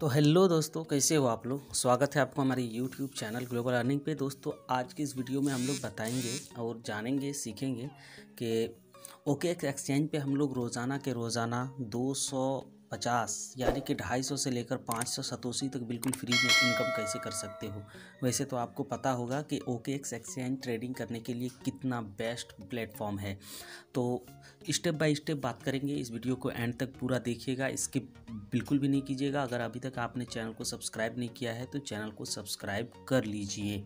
तो हेलो दोस्तों, कैसे हो आप लोग? स्वागत है आपको हमारे यूट्यूब चैनल ग्लोबल अर्निंग पे। दोस्तों, आज की इस वीडियो में हम लोग बताएँगे और जानेंगे, सीखेंगे कि ओके एक्सचेंज पे हम लोग रोज़ाना के रोज़ाना 250 यानी कि ढाई सौ से लेकर 500 सतोसी तक बिल्कुल फ्री में इनकम कैसे कर सकते हो? वैसे तो आपको पता होगा कि ओके एक्स एक्सचेंज ट्रेडिंग करने के लिए कितना बेस्ट प्लेटफॉर्म है। तो स्टेप बाय स्टेप बात करेंगे, इस वीडियो को एंड तक पूरा देखिएगा इसके बिल्कुल भी नहीं कीजिएगा। अगर अभी तक आपने चैनल को सब्सक्राइब नहीं किया है तो चैनल को सब्सक्राइब कर लीजिए।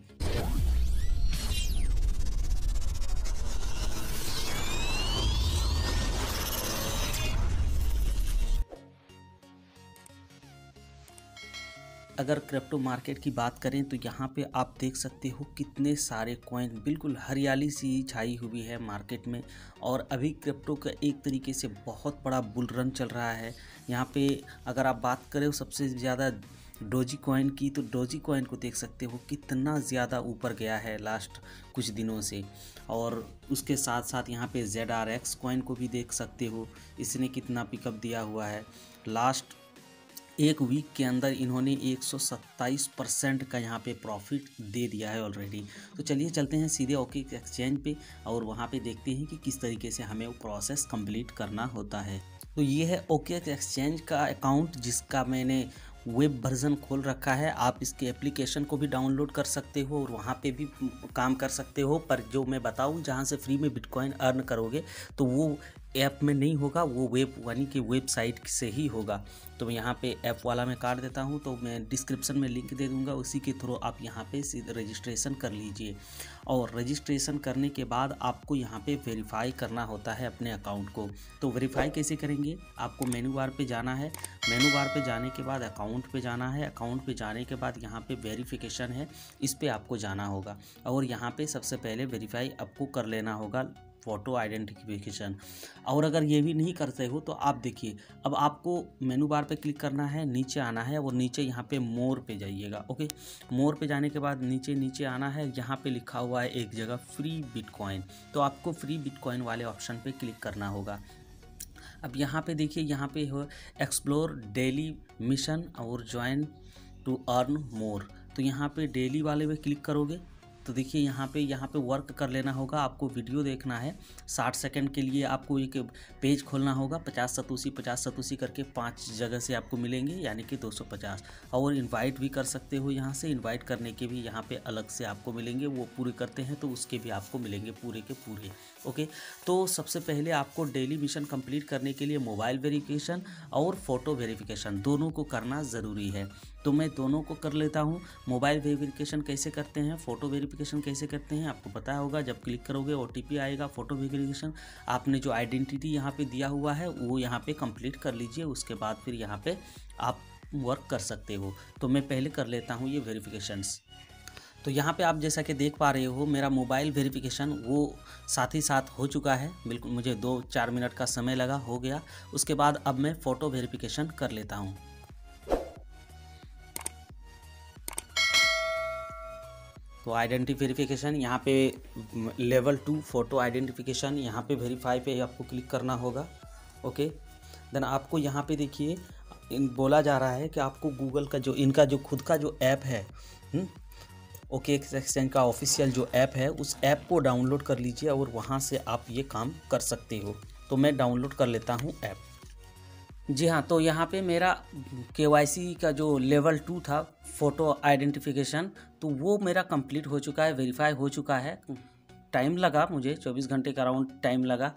अगर क्रिप्टो मार्केट की बात करें तो यहाँ पे आप देख सकते हो कितने सारे कॉइन बिल्कुल हरियाली सी छाई हुई है मार्केट में और अभी क्रिप्टो का एक तरीके से बहुत बड़ा बुल रन चल रहा है। यहाँ पे अगर आप बात करें सबसे ज़्यादा डोजी कॉइन की तो डोजी कॉइन को देख सकते हो कितना ज़्यादा ऊपर गया है लास्ट कुछ दिनों से और उसके साथ साथ यहाँ पे जेड आर एक्स कॉइन को भी देख सकते हो। इसने कितना पिकअप दिया हुआ है। लास्ट एक वीक के अंदर इन्होंने 127 परसेंट का यहाँ पे प्रॉफिट दे दिया है ऑलरेडी तो चलिए चलते हैं सीधे ओके एक्सचेंज पे और वहाँ पे देखते हैं कि किस तरीके से हमें वो प्रोसेस कंप्लीट करना होता है। तो ये है ओके एक्सचेंज का अकाउंट जिसका मैंने वेब वर्जन खोल रखा है। आप इसके एप्लीकेशन को भी डाउनलोड कर सकते हो और वहाँ पे भी काम कर सकते हो। पर जो मैं बताऊँ, जहाँ से फ्री में बिटकॉइन अर्न करोगे तो वो ऐप में नहीं होगा, वो वेब यानी कि वेबसाइट से ही होगा। तो मैं यहाँ पे ऐप वाला मैं काट देता हूँ तो मैं डिस्क्रिप्शन में लिंक दे दूँगा, उसी के थ्रू आप यहाँ पे रजिस्ट्रेशन कर लीजिए। और रजिस्ट्रेशन करने के बाद आपको यहाँ पे वेरीफाई करना होता है अपने अकाउंट को। तो वेरीफाई कैसे करेंगे? आपको मेनू बार पे जाना है। मेनू बार पे जाने के बाद अकाउंट पे जाना है। अकाउंट पे जाने के बाद यहाँ पे वेरिफिकेशन है, इस पर आपको जाना होगा। और यहाँ पे सबसे पहले वेरीफाई आपको कर लेना होगा। Photo identification. और अगर ये भी नहीं करते हो तो आप देखिए, अब आपको मेनू बार पे क्लिक करना है, नीचे आना है और नीचे यहाँ पे मोर पे जाइएगा, ओके? मोर पे जाने के बाद नीचे नीचे आना है, यहाँ पे लिखा हुआ है एक जगह फ्री बिटकॉइन। तो आपको फ्री बिटकॉइन वाले ऑप्शन पे क्लिक करना होगा। अब यहाँ पे देखिए, यहाँ पे हो एक्सप्लोर डेली मिशन और ज्वाइन टू अर्न मोर। तो यहाँ पे डेली वाले पे क्लिक करोगे तो देखिए यहाँ पे यहाँ पे वर्क कर लेना होगा, आपको वीडियो देखना है। साठ सेकंड के लिए आपको एक पेज खोलना होगा, पचास सतूसी पचास सतूसी करके पाँच जगह से आपको मिलेंगे, यानी कि 250 और इनवाइट भी कर सकते हो यहाँ से इनवाइट करने के भी यहाँ पे अलग से आपको मिलेंगे, वो पूरे करते हैं तो उसके भी आपको मिलेंगे पूरे के पूरे ओके तो सबसे पहले आपको डेली मिशन कंप्लीट करने के लिए मोबाइल वेरिफिकेशन और फ़ोटो वेरिफिकेशन दोनों को करना ज़रूरी है। तो मैं दोनों को कर लेता हूँ। मोबाइल वेरिफिकेशन कैसे करते हैं, फ़ोटो वेरिफिकेशन कैसे करते हैं, आपको पता होगा। जब क्लिक करोगे ओटीपी आएगा, फ़ोटो वेरिफिकेशन। आपने जो आइडेंटिटी यहाँ पे दिया हुआ है, वो यहाँ पे कंप्लीट कर लीजिए। उसके बाद फिर यहाँ पे आप वर्क कर सकते हो। तो मैं पहले कर लेता हूँ ये वेरिफिकेशंस। तो यहाँ पे आप जैसा कि देख पा रहे हो, मेरा मोबाइल वेरिफिकेशन वो साथ ही साथ हो चुका है। बिल्कुल, मुझे दो चार मिनट का समय लगा, हो गया। उसके बाद अब मैं फ़ोटो वेरिफिकेशन कर लेता हूँ। तो आइडेंटी वेरिफिकेशन यहाँ पे लेवल टू फ़ोटो आइडेंटिफिकेशन यहाँ पे वेरीफाई पे आपको क्लिक करना होगा ओके देन आपको यहाँ पे देखिए बोला जा रहा है कि आपको गूगल का जो इनका जो खुद का जो ऐप है हम्म, ओके एक्सचेंज का ऑफिशियल जो ऐप है उस ऐप को डाउनलोड कर लीजिए और वहाँ से आप ये काम कर सकते हो। तो मैं डाउनलोड कर लेता हूँ ऐप जी हाँ तो यहाँ पे मेरा के का जो लेवल टू था, फ़ोटो आइडेंटिफिकेशन तो वो मेरा कंप्लीट हो चुका है, वेरीफाई हो चुका है। टाइम लगा मुझे 24 घंटे का अराउंड टाइम लगा।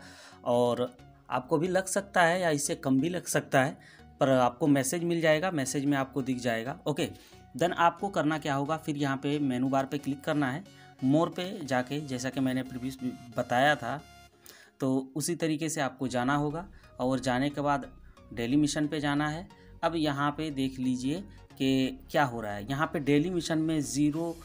और आपको भी लग सकता है या इससे कम भी लग सकता है, पर आपको मैसेज मिल जाएगा, मैसेज में आपको दिख जाएगा। ओके, देन आपको करना क्या होगा, फिर यहाँ पे मेनू बार पे क्लिक करना है। मोर पे जाके, जैसा कि मैंने प्रीवियस बताया था तो उसी तरीके से आपको जाना होगा। और जाने के बाद डेली मिशन पे जाना है। अब यहाँ पे देख लीजिए कि क्या हो रहा है। यहाँ पे डेली मिशन में ज़ीरो,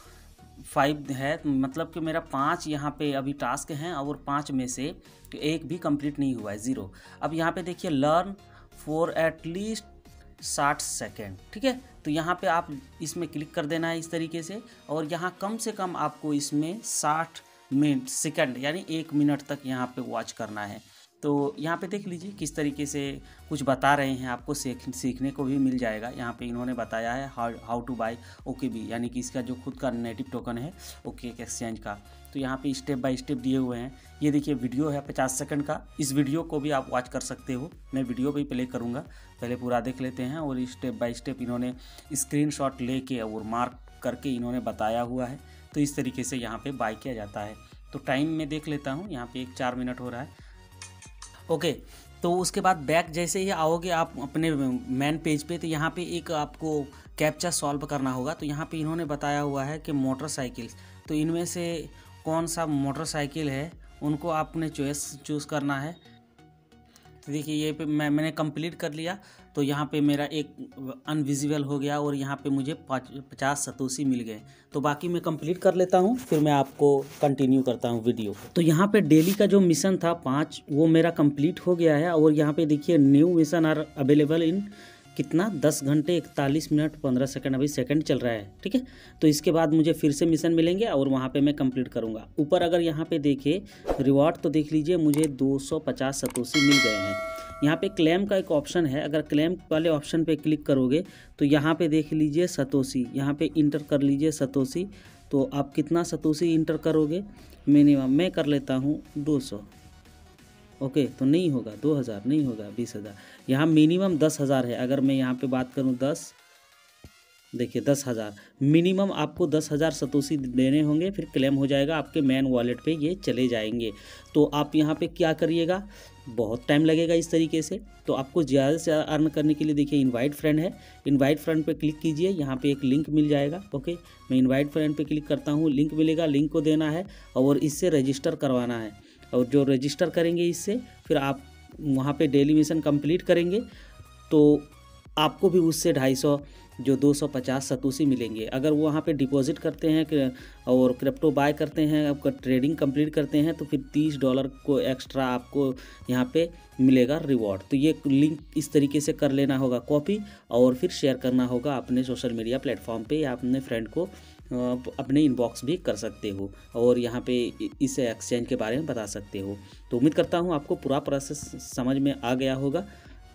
फाइव है मतलब कि मेरा पाँच यहाँ पे अभी टास्क हैं और पाँच में से एक भी कंप्लीट नहीं हुआ है, ज़ीरो। अब यहाँ पे देखिए, लर्न फॉर एटलीस्ट साठ सेकेंड, ठीक है? तो यहाँ पे आप इसमें क्लिक कर देना है इस तरीके से और यहाँ कम से कम आपको इसमें साठ मिनट, सेकंड, यानी एक मिनट तक यहाँ पे वॉच करना है। तो यहाँ पे देख लीजिए किस तरीके से कुछ बता रहे हैं आपको सीख, सीखने को भी मिल जाएगा। यहाँ पे इन्होंने बताया है how how to buy OK B यानी कि इसका जो खुद का नेटिव टोकन है, ओके एक्सचेंज का। तो यहाँ पे स्टेप बाय स्टेप दिए हुए हैं। ये देखिए वीडियो है पचास सेकंड का। इस वीडियो को भी आप वॉच कर सकते हो। मैं वीडियो भी प्ले करूँगा। पहले पूरा देख लेते हैं और स्टेप बाय स्टेप इन्होंने स्क्रीन शॉट ले के और मार्क करके इन्होंने बताया हुआ है। तो इस तरीके से यहाँ पर बाई किया जाता है। तो टाइम में देख लेता हूँ। यहाँ पर एक चार मिनट हो रहा है। ओके तो उसके बाद बैक जैसे ही आओगे आप अपने मेन पेज पे तो यहाँ पे एक आपको कैप्चा सॉल्व करना होगा। तो यहाँ पे इन्होंने बताया हुआ है कि मोटरसाइकिल्स तो इनमें से कौन सा मोटरसाइकिल है, उनको आपने चॉइस, चूज़ करना है। देखिए, ये पे मैं, मैंने कंप्लीट कर लिया तो यहाँ पे मेरा एक अनविजिबल हो गया और यहाँ पे मुझे पचास सतोसी मिल गए। तो बाकी मैं कंप्लीट कर लेता हूँ, फिर मैं आपको कंटिन्यू करता हूँ वीडियो तो यहाँ पे डेली का जो मिशन था, पाँच, वो मेरा कंप्लीट हो गया है और यहाँ पे देखिए new mission are available in कितना दस घंटे इकतालीस मिनट पंद्रह सेकंड अभी सेकंड चल रहा है, ठीक है? तो इसके बाद मुझे फिर से मिशन मिलेंगे और वहाँ पे मैं कंप्लीट करूँगा। ऊपर अगर यहाँ पे देखे रिवॉर्ड तो देख लीजिए, मुझे 250 सतोसी मिल गए हैं। यहाँ पे क्लेम का एक ऑप्शन है, अगर क्लेम वाले ऑप्शन पे क्लिक करोगे तो यहाँ पे देख लीजिए सतोसी, यहाँ पे इंटर कर लीजिए सतोसी तो आप कितना सतोसी इंटर करोगे? मिनिमम मैं कर लेता हूँ दो ओके तो नहीं होगा, दो हज़ार, नहीं होगा, बीस हज़ार। यहाँ मिनिमम दस हज़ार है। अगर मैं यहाँ पे बात करूँ दस, देखिए दस हज़ार। मिनिमम आपको दस हज़ार सतोसी देने होंगे, फिर क्लेम हो जाएगा, आपके मैन वॉलेट पे ये चले जाएँगे। तो आप यहाँ पे क्या करिएगा? बहुत टाइम लगेगा इस तरीके से। तो आपको ज़्यादा से अर्न करने के लिए देखिए इनवाइट फ्रेंड है। इनवाइट फ्रेंड पे क्लिक कीजिए, यहाँ पे एक लिंक मिल जाएगा, ओके? मैं इनवाइट फ्रेंड पे क्लिक करता हूँ। लिंक मिलेगा लिंक को देना है और इससे रजिस्टर करवाना है। और जो रजिस्टर करेंगे इससे, फिर आप वहाँ पे डेली मिशन कंप्लीट करेंगे तो आपको भी उससे ढाई सौ जो 250 सतूसी मिलेंगे। अगर वो वहाँ पे डिपॉजिट करते हैं और क्रिप्टो बाय करते हैं आपका ट्रेडिंग कंप्लीट करते हैं तो फिर 30 डॉलर को एक्स्ट्रा आपको यहाँ पे मिलेगा रिवॉर्ड। तो ये लिंक इस तरीके से कर लेना होगा कॉपी और फिर शेयर करना होगा अपने सोशल मीडिया प्लेटफॉर्म पे या अपने फ्रेंड को अपने इनबॉक्स भी कर सकते हो और यहाँ पे इस एक्सचेंज के बारे में बता सकते हो। तो उम्मीद करता हूँ आपको पूरा प्रोसेस समझ में आ गया होगा।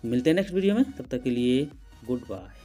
मिलते हैं नेक्स्ट वीडियो में, तब तक के लिए गुड बाय।